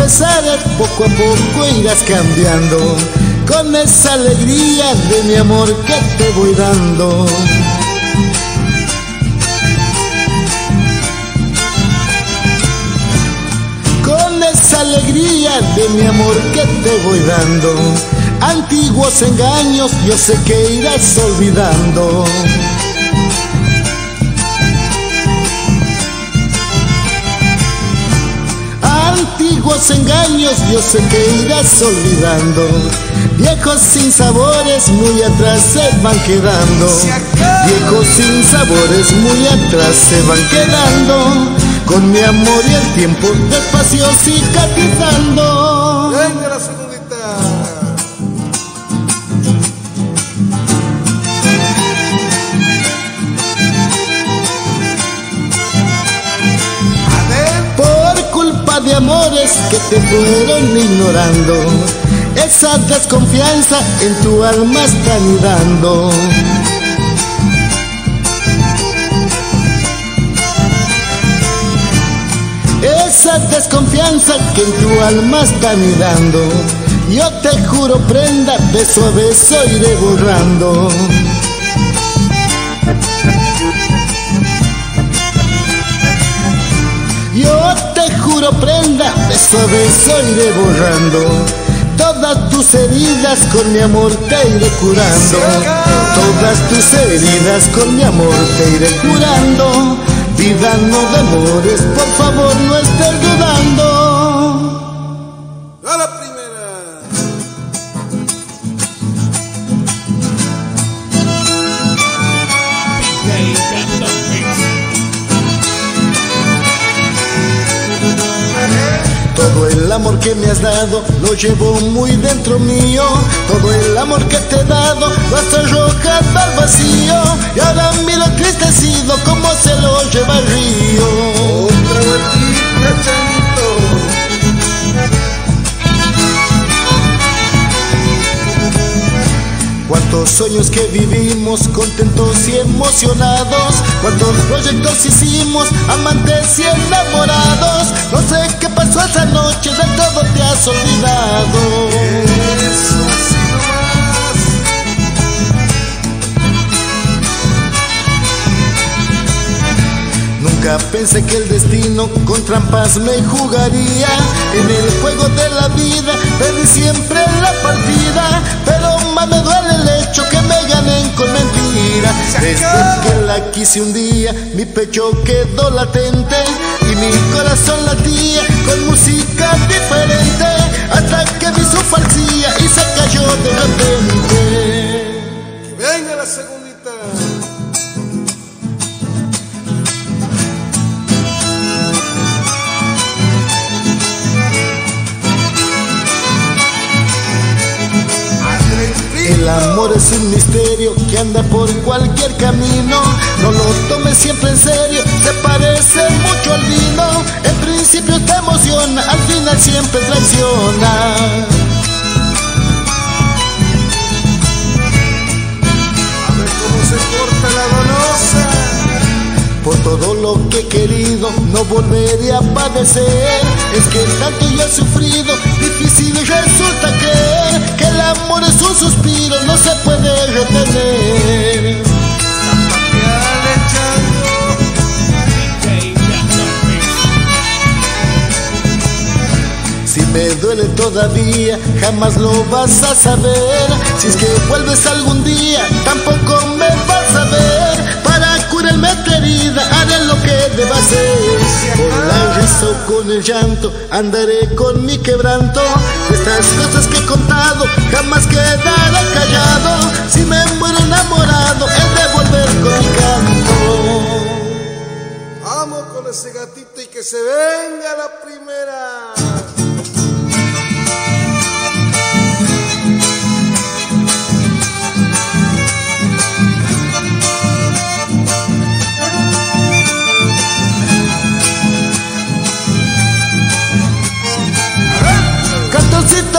pesares poco a poco irás cambiando con esa alegría de mi amor que te voy dando. Con esa alegría de mi amor que te voy dando, antiguos engaños yo sé que irás olvidando. Antiguos engaños yo sé que irás olvidando. Viejos sin sabores muy atrás se van quedando. Viejos sin sabores muy atrás se van quedando. Con mi amor y el tiempo despacio cicatrizando de amores que te fueron ignorando. Esa desconfianza en tu alma está anidando. Esa desconfianza que en tu alma está anidando. Yo te juro, prenda, beso a beso iré borrando. Prenda, beso iré borrando Todas tus heridas con mi amor te iré curando. Todas tus heridas con mi amor te iré curando. Vida no demores, por favor no estés dudando que me has dado lo llevo muy dentro mío. Todo el amor que te he dado lo has arrojado al vacío. Y ahora miro entristecido como se lo lleva el río. Cuántos sueños que vivimos contentos y emocionados. Cuántos proyectos hicimos amantes y enamorados. No sé qué pasó esa noche, de todo te has olvidado. Nunca pensé que el destino con trampas me jugaría En el juego de la vida perdí siempre la partida Pero más me duele el hecho que me ganen con mentira. Desde que la quise un día mi pecho quedó latente Y mi corazón latía con música diferente Hasta que vi su falsía y se cayó de repente. Que venga la segundita amor es un misterio que anda por cualquier camino. No lo tomes siempre en serio, se parece mucho al vino. En principio te emociona, al final siempre traiciona. Todo lo que he querido, no volveré a padecer. Es que tanto yo he sufrido, difícil resulta creer que el amor es un suspiro, no se puede retener. Si me duele todavía, jamás lo vas a saber. Si es que vuelves algún día, tampoco me con el llanto, andaré con mi quebranto. Estas cosas que he contado, jamás quedaré callado. Si me muero enamorado, he de volver con canto. Vamos con ese gatito y que se venga la primera.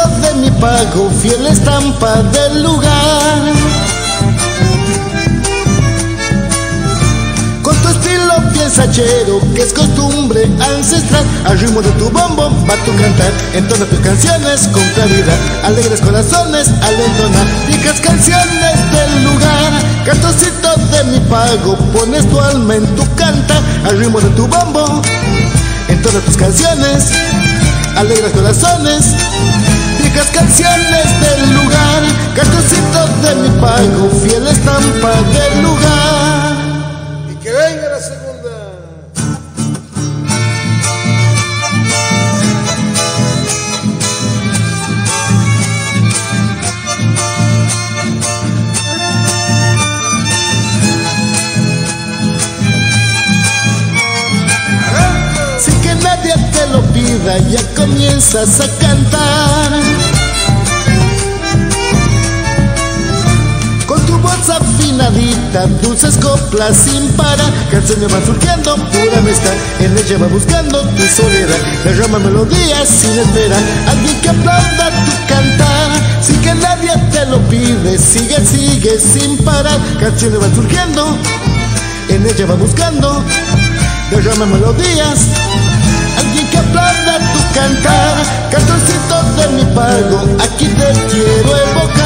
De mi pago, fiel estampa del lugar. Con tu estilo lo piensa chero, que es costumbre ancestral. Al ritmo de tu bombo va tu cantar, entona tus canciones con claridad. Alegres corazones al entonar, viejas canciones del lugar. Cartoncito de mi pago, pones tu alma en tu canta. Al ritmo de tu bombo, entona tus canciones, alegres corazones. Viejas canciones del lugar, cartoncito de mi pago, fiel estampa del lugar. Y que venga la segunda. Sin que nadie te lo pida, ya comienzas a cantar. Afinadita, dulces coplas sin parar, canciones van surgiendo, pura amistad, en ella va buscando tu soledad, derrama melodías sin esperar, alguien que aplauda tu cantar, sin que nadie te lo pide, sigue, sigue sin parar, canciones van surgiendo, en ella va buscando, derrama melodías, alguien que aplauda tu cantar, cantoncito de mi pago, aquí te quiero evocar.